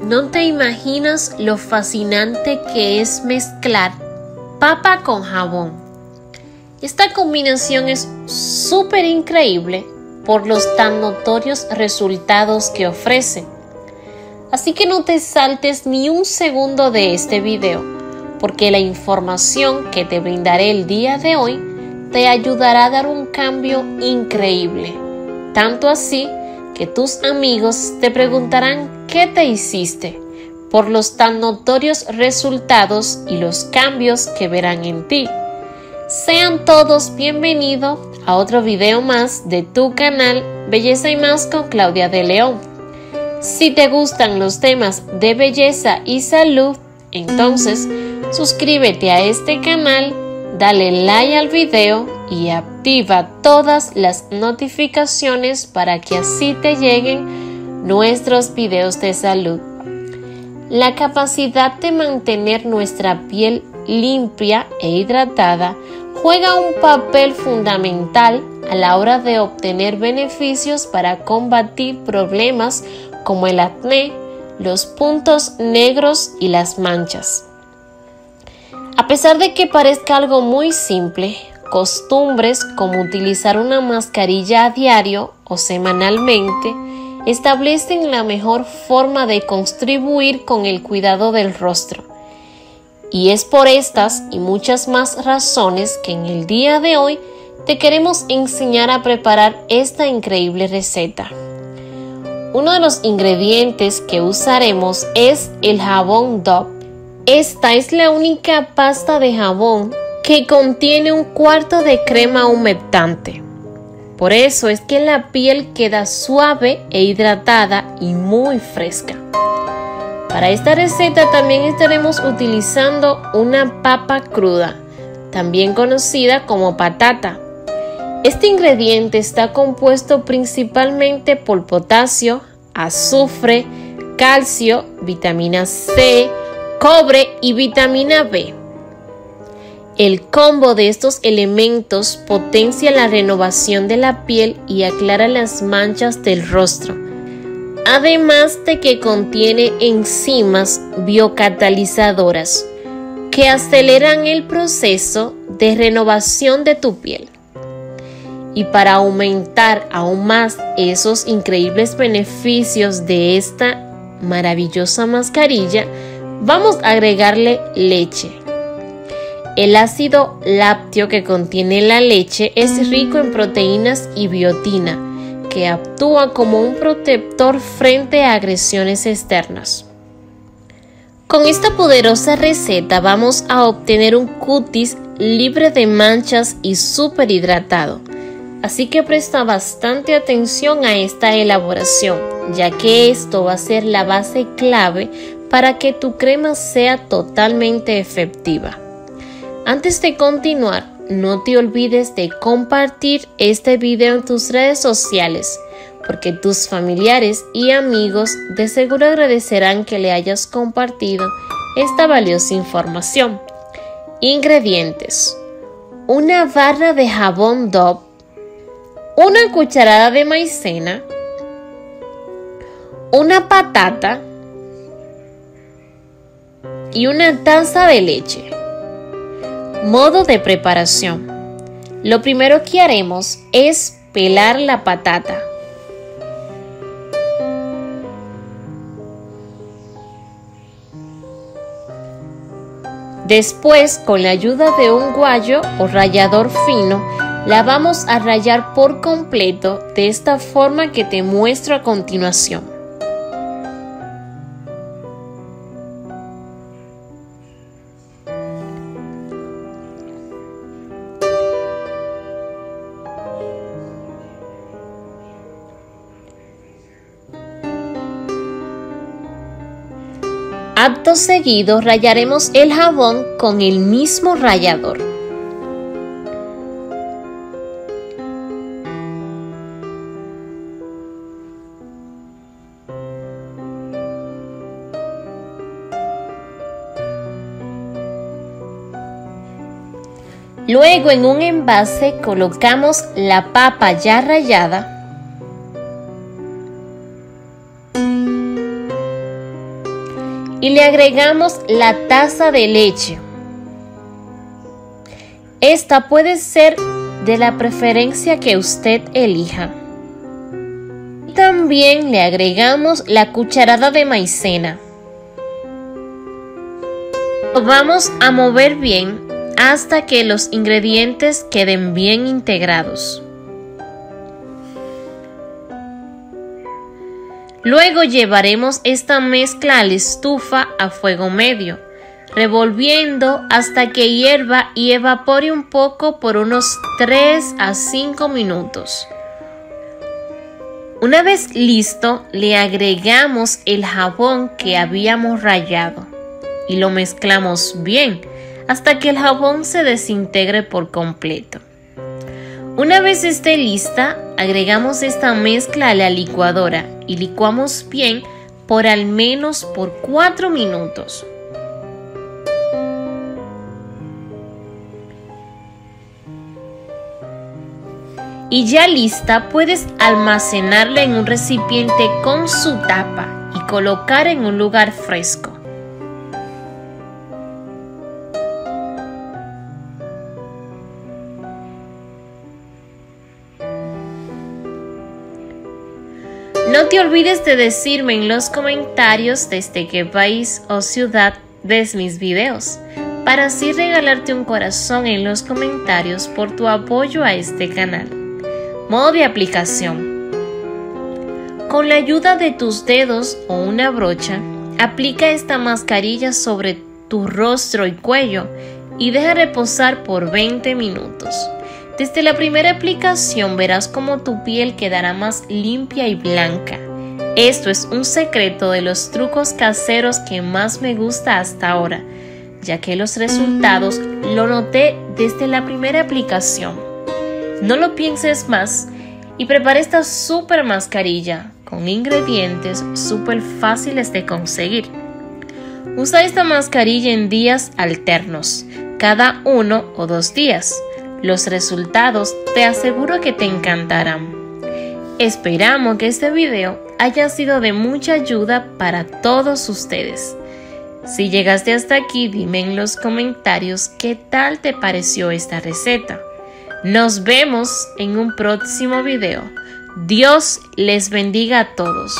No te imaginas lo fascinante que es mezclar papa con jabón. Esta combinación es súper increíble por los tan notorios resultados que ofrece. Así que no te saltes ni un segundo de este video, porque la información que te brindaré el día de hoy te ayudará a dar un cambio increíble. Tanto así que tus amigos te preguntarán qué te hiciste por los tan notorios resultados y los cambios que verán en ti. Sean todos bienvenidos a otro video más de tu canal Belleza y Más con Claudia de León. Si te gustan los temas de belleza y salud, entonces suscríbete a este canal, dale like al video y activa todas las notificaciones para que así te lleguen nuestros videos de salud. La capacidad de mantener nuestra piel limpia e hidratada juega un papel fundamental a la hora de obtener beneficios para combatir problemas como el acné, los puntos negros y las manchas. A pesar de que parezca algo muy simple, costumbres como utilizar una mascarilla a diario o semanalmente establecen la mejor forma de contribuir con el cuidado del rostro. Y es por estas y muchas más razones que en el día de hoy te queremos enseñar a preparar esta increíble receta. Uno de los ingredientes que usaremos es el jabón Dove. Esta es la única pasta de jabón que contiene un cuarto de crema humectante. Por eso es que la piel queda suave e hidratada y muy fresca. Para esta receta también estaremos utilizando una papa cruda, también conocida como patata. Este ingrediente está compuesto principalmente por potasio, azufre, calcio, vitamina C, cobre y vitamina B. El combo de estos elementos potencia la renovación de la piel y aclara las manchas del rostro, además de que contiene enzimas biocatalizadoras que aceleran el proceso de renovación de tu piel. Y para aumentar aún más esos increíbles beneficios de esta maravillosa mascarilla, vamos a agregarle leche. El ácido lácteo que contiene la leche es rico en proteínas y biotina, que actúa como un protector frente a agresiones externas. Con esta poderosa receta vamos a obtener un cutis libre de manchas y súper hidratado. Así que presta bastante atención a esta elaboración, ya que esto va a ser la base clave para que tu crema sea totalmente efectiva. Antes de continuar, no te olvides de compartir este video en tus redes sociales, porque tus familiares y amigos de seguro agradecerán que le hayas compartido esta valiosa información. Ingredientes. Una barra de jabón Dove, una cucharada de maicena, una patata y una taza de leche. Modo de preparación. Lo primero que haremos es pelar la patata. Después, con la ayuda de un guayo o rallador fino, la vamos a rallar por completo de esta forma que te muestro a continuación. Acto seguido rayaremos el jabón con el mismo rallador. Luego en un envase colocamos la papa ya rallada y le agregamos la taza de leche. Esta puede ser de la preferencia que usted elija. También le agregamos la cucharada de maicena. Lo vamos a mover bien hasta que los ingredientes queden bien integrados. Luego llevaremos esta mezcla a la estufa a fuego medio, revolviendo hasta que hierva y evapore un poco por unos 3 a 5 minutos. Una vez listo, le agregamos el jabón que habíamos rayado y lo mezclamos bien hasta que el jabón se desintegre por completo. Una vez esté lista, agregamos esta mezcla a la licuadora y licuamos bien por al menos por 4 minutos. Y ya lista, puedes almacenarla en un recipiente con su tapa y colocar en un lugar fresco. No te olvides de decirme en los comentarios desde qué país o ciudad ves mis videos, para así regalarte un corazón en los comentarios por tu apoyo a este canal. Modo de aplicación. Con la ayuda de tus dedos o una brocha, aplica esta mascarilla sobre tu rostro y cuello y deja reposar por 20 minutos. Desde la primera aplicación verás cómo tu piel quedará más limpia y blanca. Esto es un secreto de los trucos caseros que más me gusta hasta ahora, ya que los resultados lo noté desde la primera aplicación. No lo pienses más y prepara esta super mascarilla con ingredientes súper fáciles de conseguir. Usa esta mascarilla en días alternos, cada uno o dos días. Los resultados te aseguro que te encantarán. Esperamos que este video haya sido de mucha ayuda para todos ustedes. Si llegaste hasta aquí, dime en los comentarios qué tal te pareció esta receta. Nos vemos en un próximo video. Dios les bendiga a todos.